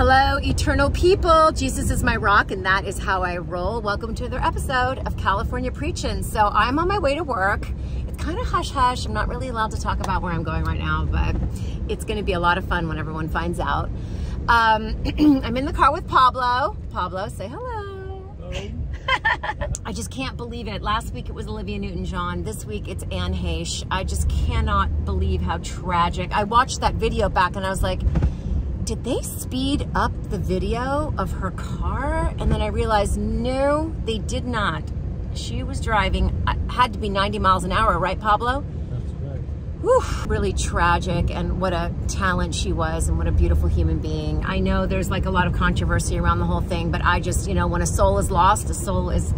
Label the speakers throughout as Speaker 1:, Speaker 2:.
Speaker 1: Hello, eternal people. Jesus is my rock, and that is how I roll. Welcome to another episode of California Preaching. So I'm on my way to work. It's kind of hush hush. I'm not really allowed to talk about where I'm going right now, but it's going to be a lot of fun when everyone finds out. Um, I'm in the car with Pablo. Pablo, say hello.
Speaker 2: Hello.
Speaker 1: I just can't believe it. Last week it was Olivia Newton-John. This week it's Anne Heche. I just cannot believe how tragic. I watched that video back and I was like, did they speed up the video of her car? And then I realized, no, they did not. She was driving, uh, had to be 90 miles an hour, right, Pablo?
Speaker 2: That's right.
Speaker 1: Whew, really tragic and what a talent she was and what a beautiful human being. I know there's like a lot of controversy around the whole thing, but I just, you know, when a soul is lost, a soul is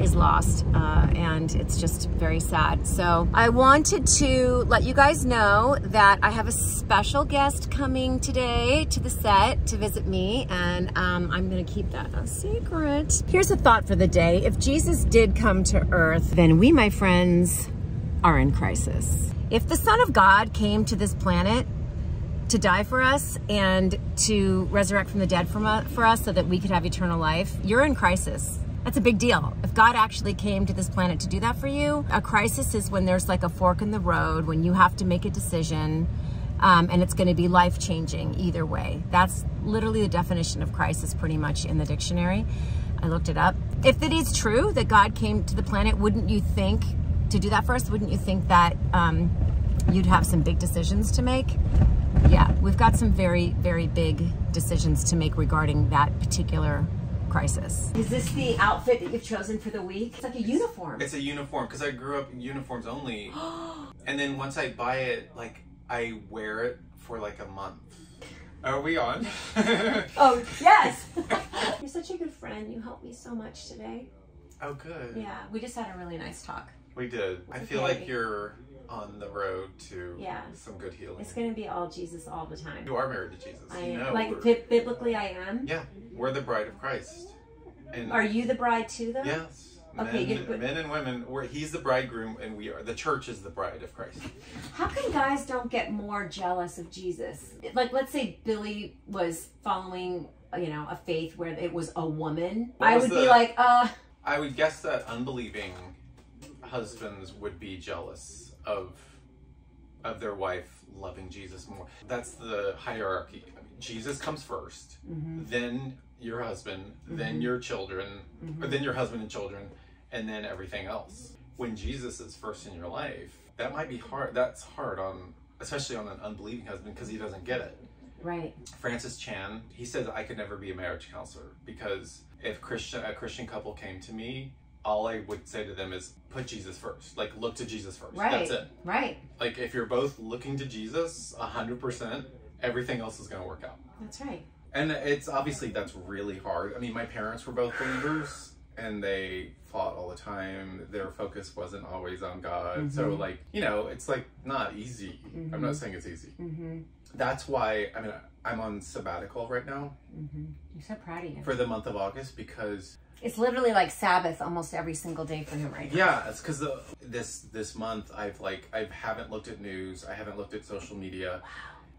Speaker 1: is lost uh, and it's just very sad. So I wanted to let you guys know that I have a special guest coming today to the set to visit me and um, I'm gonna keep that a secret. Here's a thought for the day. If Jesus did come to earth, then we, my friends, are in crisis. If the Son of God came to this planet to die for us and to resurrect from the dead for us so that we could have eternal life, you're in crisis. That's a big deal. If God actually came to this planet to do that for you, a crisis is when there's like a fork in the road, when you have to make a decision um, and it's going to be life changing either way. That's literally the definition of crisis pretty much in the dictionary. I looked it up. If it is true that God came to the planet, wouldn't you think to do that for us? Wouldn't you think that um, you'd have some big decisions to make? Yeah, we've got some very, very big decisions to make regarding that particular crisis. Is this the outfit that you've chosen for the week? It's like a uniform.
Speaker 3: It's a uniform because I grew up in uniforms only, and then once I buy it, like I wear it for like a month. Are we on?
Speaker 1: Oh, yes. You're such a good friend. You helped me so much today.
Speaker 3: oh, good.
Speaker 1: Yeah, we just had a really nice talk.
Speaker 3: We did. I feel
Speaker 1: Okay.
Speaker 3: like you're on the road to
Speaker 1: Yeah.
Speaker 3: some good healing.
Speaker 1: It's going to be all Jesus all the time.
Speaker 3: You are married to Jesus.
Speaker 1: I
Speaker 3: you know.
Speaker 1: like bi- biblically, I am.
Speaker 3: yeah, we're the bride of Christ. And
Speaker 1: Are you the bride too, though?
Speaker 3: Yes.
Speaker 1: Okay,
Speaker 3: men,
Speaker 1: good,
Speaker 3: men and women. We're, he's the bridegroom, and we are. The church is the bride of Christ.
Speaker 1: How come guys don't get more jealous of Jesus? Like, let's say Billy was following, you know, a faith where it was a woman.
Speaker 3: What
Speaker 1: I
Speaker 3: was
Speaker 1: would be like, uh,
Speaker 3: I would guess that unbelieving husbands would be jealous of of their wife loving Jesus more. That's the hierarchy. I mean, Jesus comes 1st
Speaker 1: Mm-hmm.
Speaker 3: then your husband, then your children, or then your husband and children, and then everything else. When Jesus is first in your life, that might be hard. That's hard on, especially on an unbelieving husband because he doesn't get it.
Speaker 1: right.
Speaker 3: Francis Chan, he says I could never be a marriage counselor because if Christian a Christian couple came to me, all I would say to them is put Jesus first. Like look to Jesus first.
Speaker 1: Right.
Speaker 3: That's it.
Speaker 1: Right.
Speaker 3: Like if you're both looking to Jesus a hundred percent, everything else is gonna work out.
Speaker 1: That's right.
Speaker 3: And it's obviously that's really hard. I mean my parents were both believers and they fought all the time. Their focus wasn't always on God. So
Speaker 1: Mm-hmm.
Speaker 3: like, you know, it's like not easy. I'm not saying it's easy.
Speaker 1: Mm-hmm.
Speaker 3: That's why I mean I'm on sabbatical right now
Speaker 1: Mm-hmm. I'm so proud of you.
Speaker 3: for the month of August because
Speaker 1: It's literally like Sabbath almost every single day for him right now.
Speaker 3: yeah, it's because this this month I've like I haven't looked at news, I haven't looked at social media. Wow.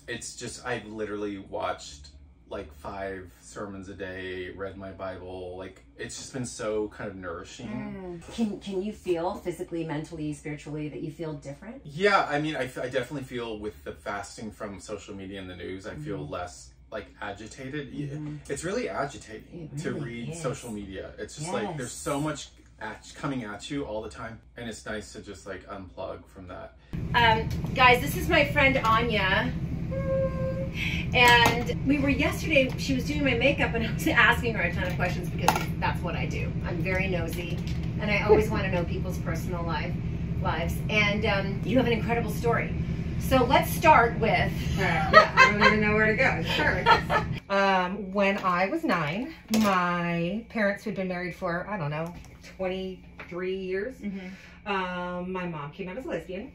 Speaker 3: It's just I've literally watched like five sermons a day, read my Bible. Like it's just been so kind of nourishing. Mm.
Speaker 1: Can can you feel physically, mentally, spiritually that you feel different?
Speaker 3: Yeah, I mean I, I definitely feel with the fasting from social media and the news, I feel mm-hmm. less like agitated. Yeah, mm-hmm. It's really agitating
Speaker 1: It
Speaker 3: to read
Speaker 1: is.
Speaker 3: social media. It's just like there's so much at, coming at you all the time, and it's nice to just like unplug from that.
Speaker 1: Um, guys, this is my friend Anya. And we were yesterday, she was doing my makeup and I was asking her a ton of questions because that's what I do. I'm very nosy and I always want to know people's personal life lives. And um, you have an incredible story. So let's start with
Speaker 4: yeah, I don't even know where to go. Sure. Um, when I was nine, my parents who'd been married for, I don't know, 23 years, um, my mom came out as a lesbian,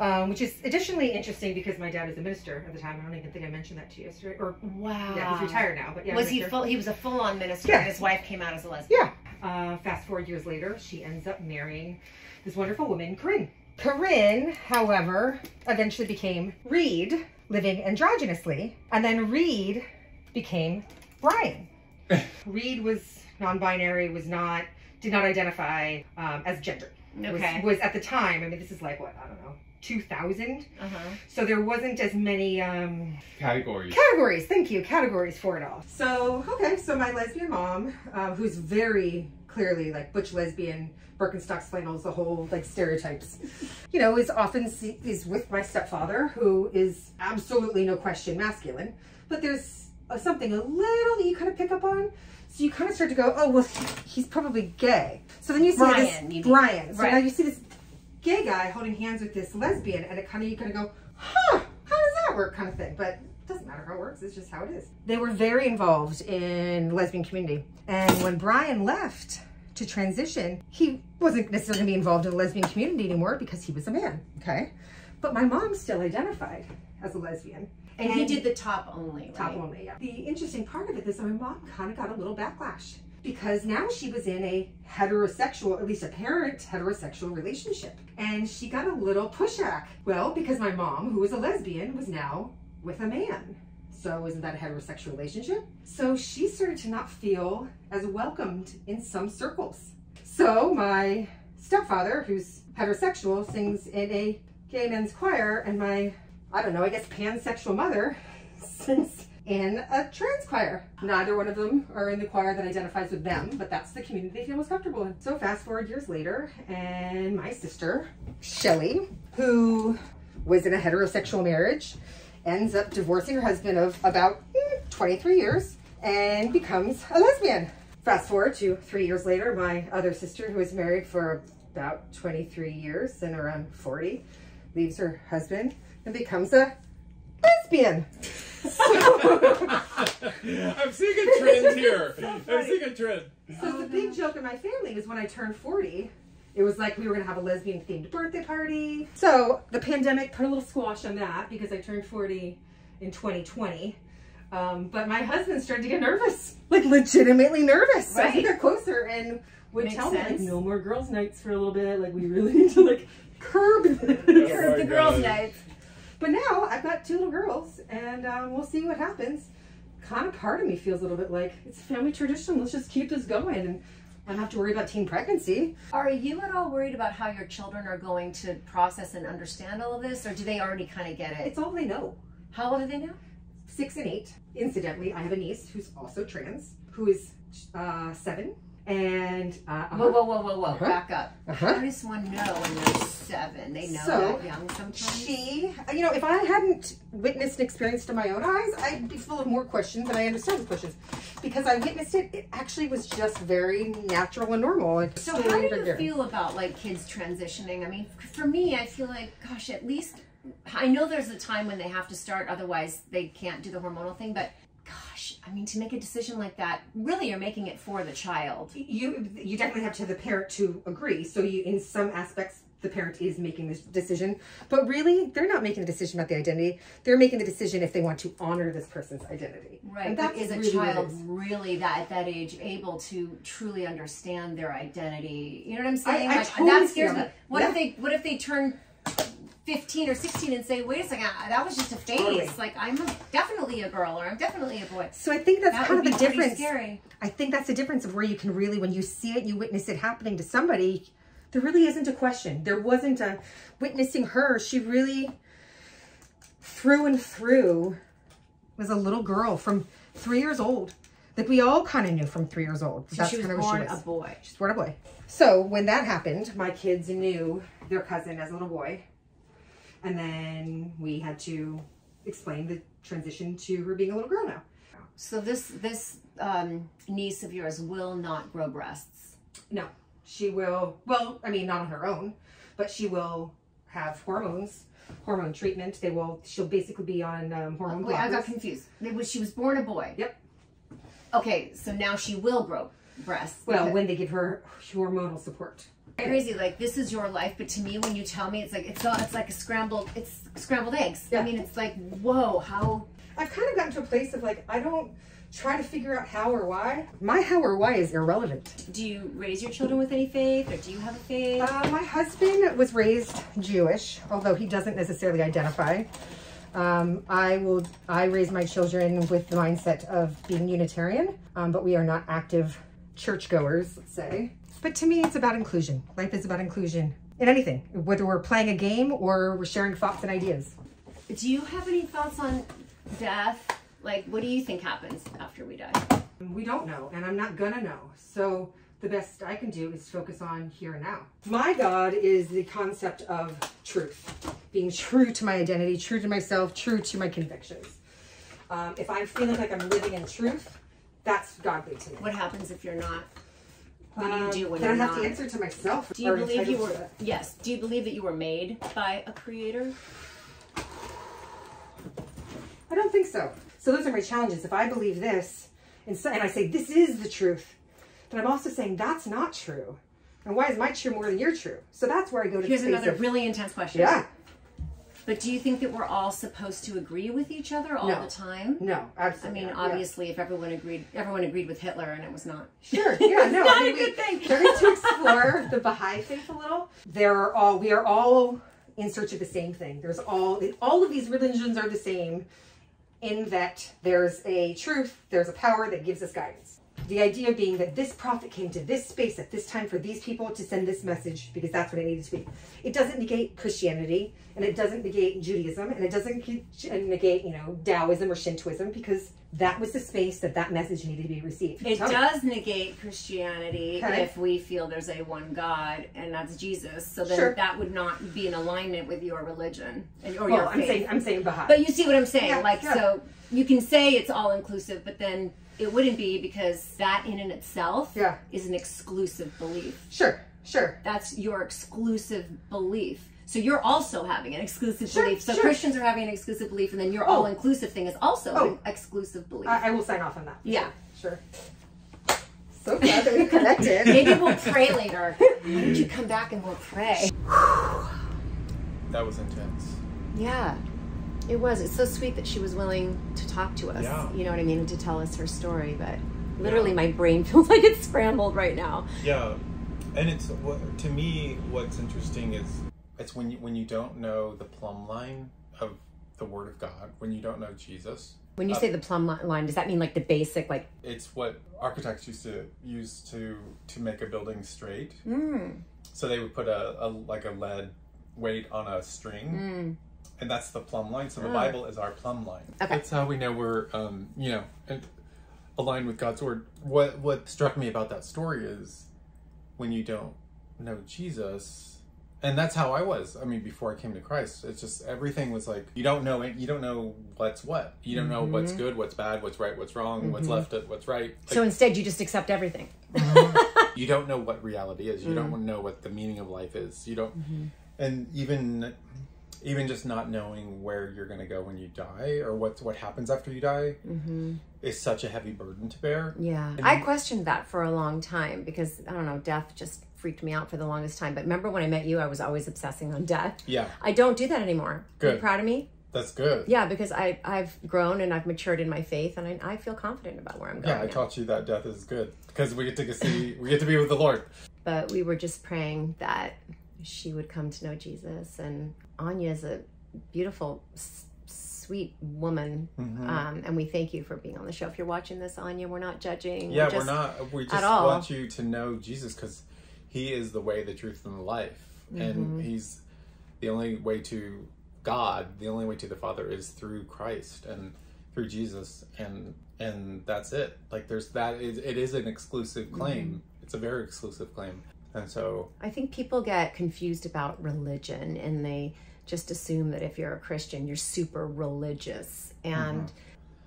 Speaker 4: um, which is additionally interesting because my dad was a minister at the time. I don't even think I mentioned that to you yesterday. Or,
Speaker 1: wow.
Speaker 4: yeah, he's retired now, but yeah.
Speaker 1: Was he full? He was a full-on minister,
Speaker 4: Yeah.
Speaker 1: and his wife came out as a lesbian.
Speaker 4: Yeah. Uh, fast forward years later, she ends up marrying this wonderful woman, Corinne. Corinne, however, eventually became Reed, living androgynously, and then Reed became Brian. Reed was non-binary, was not, did not identify um, as gender. Was-
Speaker 1: Okay.
Speaker 4: Was, at the time, I mean, this is like what, I don't know, 2000.
Speaker 1: Uh-huh.
Speaker 4: So there wasn't as many um,
Speaker 3: Categories.
Speaker 4: categories. Thank you, categories for it all. So, okay, so my lesbian mom, um, who's very clearly like butch lesbian, Birkenstocks, flannels, the whole like stereotypes, you know, is often see, is with my stepfather, who is absolutely no question masculine, but there's uh, something a little that you kind of pick up on. So you kind of start to go, oh well, he's probably gay. So then you see
Speaker 1: Brian,
Speaker 4: this
Speaker 1: you.
Speaker 4: Brian. So
Speaker 1: Right.
Speaker 4: now you see this gay guy holding hands with this lesbian, and it kind of you kind of go, huh, how does that work, kind of thing. But it doesn't matter how it works; it's just how it is. They were very involved in lesbian community, and when Brian left to transition, he wasn't necessarily going to be involved in the lesbian community anymore because he was a man. Okay, but my mom still identified as a lesbian.
Speaker 1: And he did the top only, right?
Speaker 4: Top only, yeah. The interesting part of it is my mom kind of got a little backlash because now she was in a heterosexual, at least apparent heterosexual relationship. And she got a little pushback. Well, because my mom, who was a lesbian, was now with a man. So isn't that a heterosexual relationship? So she started to not feel as welcomed in some circles. So my stepfather, who's heterosexual, sings in a gay men's choir, and my, I don't know, I guess pansexual mother sings in a trans choir. Neither one of them are in the choir that identifies with them, but that's the community they feel most comfortable in. So fast forward years later, and my sister, Shelly, who was in a heterosexual marriage, ends up divorcing her husband of about eh, 23 years and becomes a lesbian. Fast forward to three years later, my other sister, who was married for about 23 years and around 40, leaves her husband and becomes a lesbian.
Speaker 3: I'm seeing a trend here. I'm seeing a trend.
Speaker 4: So the big joke in my family is when I turned 40, it was like we were gonna have a lesbian themed birthday party. So the pandemic put a little squash on that because I turned 40 in 2020. Um, but my husband started to get nervous, like legitimately nervous. So
Speaker 1: Right.
Speaker 4: he got closer and would
Speaker 1: Makes
Speaker 4: tell me like, no more girls' nights for a little bit. Like we really need to like curb this.
Speaker 3: Oh my
Speaker 1: the girls' nights.
Speaker 4: But now I've got two little girls, and um, we'll see what happens. Kind of part of me feels a little bit like it's a family tradition. Let's just keep this going, and I don't have to worry about teen pregnancy.
Speaker 1: Are you at all worried about how your children are going to process and understand all of this, or do they already kind of get it?
Speaker 4: It's all they know.
Speaker 1: How old are they now?
Speaker 4: Six and eight. Incidentally, I have a niece who's also trans, who is uh, seven, and uh,
Speaker 1: Whoa, whoa, whoa, whoa, whoa!
Speaker 4: Uh-huh.
Speaker 1: Back up.
Speaker 4: Uh-huh.
Speaker 1: How does one know when they're seven? They know
Speaker 4: So,
Speaker 1: that young sometimes.
Speaker 4: She, you know, if I hadn't witnessed and experienced to my own eyes, I'd be full of more questions than I understand the questions. Because I witnessed it, it actually was just very natural and normal. It
Speaker 1: So how do you feel about like kids transitioning? I mean, for me, I feel like, gosh, at least I know there's a time when they have to start, otherwise they can't do the hormonal thing. But gosh, I mean, to make a decision like that, really, you're making it for the child.
Speaker 4: you you definitely have to have the parent to agree. So you, in some aspects, the parent is making this decision, but really, they're not making a decision about the identity. They're making the decision if they want to honor this person's identity.
Speaker 1: Right,
Speaker 4: And that's
Speaker 1: is a
Speaker 4: really
Speaker 1: child really that at that age able to truly understand their identity? You know what I'm saying?
Speaker 4: I
Speaker 1: like
Speaker 4: totally
Speaker 1: that scares me. What
Speaker 4: Yeah.
Speaker 1: if they what if they turn 15 or 16 and say, wait a second, that was just a phase.
Speaker 4: Totally.
Speaker 1: Like I'm a, definitely a girl or I'm definitely a boy.
Speaker 4: So I think that's
Speaker 1: That
Speaker 4: kind of the difference.
Speaker 1: scary.
Speaker 4: I think that's the difference of where you can really, when you see it, you witness it happening to somebody, there really isn't a question. There wasn't a witnessing her. She really, through and through, was a little girl from three years old. Like we all kind of knew from three years old.
Speaker 1: So she was
Speaker 4: kinda
Speaker 1: born
Speaker 4: what
Speaker 1: a boy.
Speaker 4: She's born a boy. So when that happened, my kids knew their cousin as a little boy. And then we had to explain the transition to her being a little girl now.
Speaker 1: So this this um, niece of yours will not grow breasts.
Speaker 4: No, she will. Well, I mean, not on her own, but she will have hormones, hormone treatment. They will. She'll basically be on um, hormone
Speaker 1: Wait, I got confused. She was born a boy.
Speaker 4: Yep.
Speaker 1: Okay, so now she will grow breasts.
Speaker 4: Well, when they give her hormonal support.
Speaker 1: Crazy like this is your life but to me when you tell me it's like it's all it's like a scrambled it's scrambled eggs
Speaker 4: Yeah.
Speaker 1: i mean it's like whoa how
Speaker 4: I've kind of gotten to a place of like I don't try to figure out how or why. My how or why is irrelevant.
Speaker 1: do you raise your children with any faith or do you have a faith
Speaker 4: Uh, my husband was raised Jewish, although he doesn't necessarily identify Um, I will. I raise my children with the mindset of being Unitarian, um, but we are not active churchgoers, let's say. But to me, it's about inclusion. Life is about inclusion in anything, whether we're playing a game or we're sharing thoughts and ideas.
Speaker 1: Do you have any thoughts on death? Like, what do you think happens after we die?
Speaker 4: We don't know, and I'm not gonna know. So the best I can do is focus on here and now. My God is the concept of truth, being true to my identity, true to myself, true to my convictions. Um, if I'm feeling like I'm living in truth, that's godly to me.
Speaker 1: What happens if you're not? What do you
Speaker 4: Um,
Speaker 1: do when
Speaker 4: then
Speaker 1: you're
Speaker 4: I have
Speaker 1: not?
Speaker 4: to answer to myself.
Speaker 1: do you believe you were? Yes. Do you believe that you were made by a creator?
Speaker 4: I don't think so. So those are my challenges. If I believe this, and, so, and I say this is the truth, then I'm also saying that's not true. And why is my true more than your true? So that's where I go to
Speaker 1: Here's another
Speaker 4: of,
Speaker 1: really intense question.
Speaker 4: yeah.
Speaker 1: But do you think that we're all supposed to agree with each other all
Speaker 4: No.
Speaker 1: the time?
Speaker 4: No,
Speaker 1: I mean,
Speaker 4: not. Yeah.
Speaker 1: obviously, if everyone agreed, everyone agreed with Hitler, and it was not.
Speaker 4: Sure. Yeah. No.
Speaker 1: not
Speaker 4: I mean,
Speaker 1: a good
Speaker 4: we-
Speaker 1: thing.
Speaker 4: Starting to explore the Baha'i faith a little. There are all we are all in search of the same thing. There's all all of these religions are the same in that there's a truth, there's a power that gives us guidance. The idea being that this prophet came to this space at this time for these people to send this message because that's what it needed to be. It doesn't negate Christianity and it doesn't negate Judaism and it doesn't negate, you know, Taoism or Shintoism because that was the space that that message needed to be received.
Speaker 1: It
Speaker 4: Tell me.
Speaker 1: does negate Christianity
Speaker 4: Okay.
Speaker 1: if we feel there's a one God, and that's Jesus. So then
Speaker 4: Sure.
Speaker 1: that would not be in alignment with your religion and or
Speaker 4: Well,
Speaker 1: your
Speaker 4: I'm saying I'm saying Baha'i.
Speaker 1: But you see what I'm saying?
Speaker 4: Yeah,
Speaker 1: like,
Speaker 4: yeah.
Speaker 1: so you can say it's all inclusive, but then it wouldn't be because that in and itself
Speaker 4: Yeah.
Speaker 1: is an exclusive belief.
Speaker 4: Sure, sure.
Speaker 1: That's your exclusive belief. So you're also having an exclusive
Speaker 4: Sure,
Speaker 1: belief. So
Speaker 4: sure.
Speaker 1: Christians are having an exclusive belief, and then your
Speaker 4: Oh.
Speaker 1: all-inclusive thing is also
Speaker 4: Oh.
Speaker 1: an exclusive belief.
Speaker 4: I, I will sign off on that.
Speaker 1: Yeah.
Speaker 4: Sure. So glad that we connected.
Speaker 1: Maybe we'll pray later. Why don't you come back and we'll pray?
Speaker 3: That was intense.
Speaker 1: Yeah, it was. It's so sweet that she was willing to talk to us.
Speaker 3: Yeah.
Speaker 1: You know what I mean? And to tell us her story. But literally, my brain feels like it's scrambled right now.
Speaker 3: Yeah, and it's what to me. What's interesting is it's when you when you don't know the plumb line of the Word of God, when you don't know Jesus.
Speaker 1: When you say the plumb line, does that mean like the basic, like,
Speaker 3: It's what architects used to use to to make a building straight.
Speaker 1: mm,
Speaker 3: So they would put a, a like a lead weight on a string,
Speaker 1: mm,
Speaker 3: and that's the plumb line. So the
Speaker 1: Oh.
Speaker 3: Bible is our plumb line.
Speaker 1: Okay.
Speaker 3: That's how we know we're, um, you know, aligned with God's word. What what struck me about that story is when you don't know Jesus, and that's how I was. I mean, before I came to Christ, it's just everything was like you don't know it. You don't know what's what. You don't know what's
Speaker 1: Mm-hmm.
Speaker 3: good, what's bad, what's right, what's wrong, what's left, what's right.
Speaker 1: so instead you just accept everything.
Speaker 3: you don't know what reality is. You
Speaker 1: Mm.
Speaker 3: don't know what the meaning of life is. You don't,
Speaker 1: Mm-hmm.
Speaker 3: and even even just not knowing where you're going to go when you die or what what happens after you die
Speaker 1: Mm-hmm.
Speaker 3: is such a heavy burden to bear.
Speaker 1: Yeah. I questioned that for a long time because, I don't know, death just freaked me out for the longest time. But remember when I met you, I was always obsessing on death.
Speaker 3: Yeah,
Speaker 1: I don't do that anymore. Are you
Speaker 3: Good.
Speaker 1: proud of me?
Speaker 3: that's good.
Speaker 1: Yeah, because I, I've grown and I've matured in my faith and I, I feel confident about where I'm going.
Speaker 3: Yeah, I
Speaker 1: now.
Speaker 3: taught you that death is good because we get to see we get to be with the Lord.
Speaker 1: but we were just praying that she would come to know Jesus. And Anya is a beautiful, sweet woman.
Speaker 3: Mhm.
Speaker 1: Um, and we thank you for being on the show. If you're watching this, Anya, we're not judging.
Speaker 3: yeah,
Speaker 1: just,
Speaker 3: we're not. We just
Speaker 1: at all.
Speaker 3: want you to know Jesus because He is the way, the truth, and the life,
Speaker 1: Mm-hmm.
Speaker 3: and He's the only way to God. The only way to the Father is through Christ and through Jesus, and and that's it. Like there's that. Is, it is an exclusive claim.
Speaker 1: Mm-hmm.
Speaker 3: It's a very exclusive claim, and so
Speaker 1: I think people get confused about religion and they just assume that if you're a Christian, you're super religious. And
Speaker 3: Mm-hmm.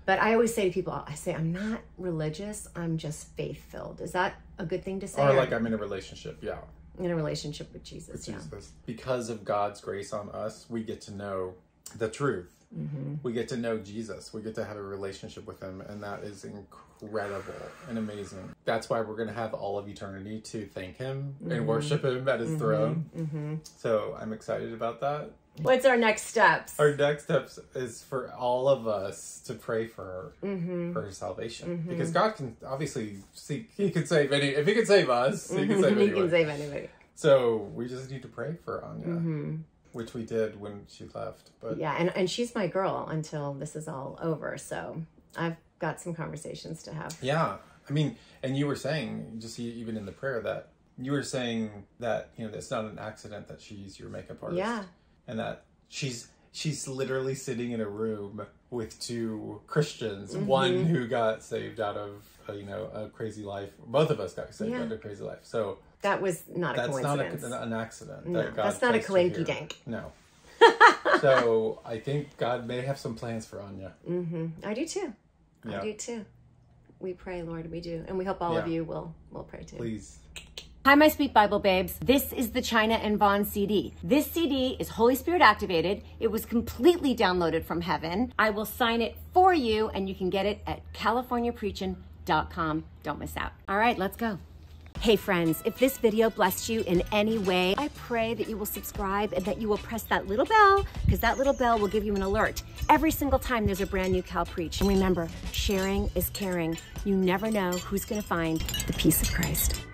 Speaker 1: But I always say to people, I say I'm not religious. I'm just faith filled. Is that a good thing to say?
Speaker 3: or like I'm in a relationship. Yeah,
Speaker 1: in a relationship with Jesus. yeah.
Speaker 3: Jesus. Because of God's grace on us, we get to know the truth.
Speaker 1: Mm-hmm.
Speaker 3: We get to know Jesus. We get to have a relationship with Him, and that is incredible and amazing. That's why we're going to have all of eternity to thank Him
Speaker 1: Mm-hmm.
Speaker 3: and worship Him at His throne. So I'm excited about that.
Speaker 1: What's our next steps?
Speaker 3: Our next steps is for all of us to pray for her,
Speaker 1: Mm-hmm.
Speaker 3: for her salvation, because God can obviously see. He can save any. If He can save us, He can save
Speaker 1: you
Speaker 3: anyone.
Speaker 1: can save anybody.
Speaker 3: So we just need to pray for Anya.
Speaker 1: Mm-hmm.
Speaker 3: which we did when she left. But
Speaker 1: Yeah, and, and she's my girl until this is all over. So I've got some conversations to have.
Speaker 3: Yeah, I mean, and you were saying just even in the prayer that you were saying that you know it's not an accident that she's your makeup artist.
Speaker 1: Yeah.
Speaker 3: And that she's she's literally sitting in a room with two Christians,
Speaker 1: Mm-hmm.
Speaker 3: one who got saved out of uh, you know a crazy life. Both of us got saved
Speaker 1: Yeah.
Speaker 3: out of a crazy life. So
Speaker 1: That was not a
Speaker 3: that's not a, an accident.
Speaker 1: No,
Speaker 3: that
Speaker 1: that's not a
Speaker 3: here.
Speaker 1: coinky-dink.
Speaker 3: No. so I think God may have some plans for Anya.
Speaker 1: hmm I do too.
Speaker 3: Yeah.
Speaker 1: I do too. We pray, Lord, we do. And we hope all of you will will pray too.
Speaker 3: Please.
Speaker 1: Hi, my sweet Bible babes. This is the Chynna and Vaughn CD. This CD is Holy Spirit activated. It was completely downloaded from heaven. I will sign it for you, and you can get it at californiapreachin.com. Don't miss out. All right, let's go. Hey friends, if this video blessed you in any way, I pray that you will subscribe and that you will press that little bell because that little bell will give you an alert every single time there's a brand new Cal Preach. And remember, sharing is caring. You never know who's going to find the peace of Christ.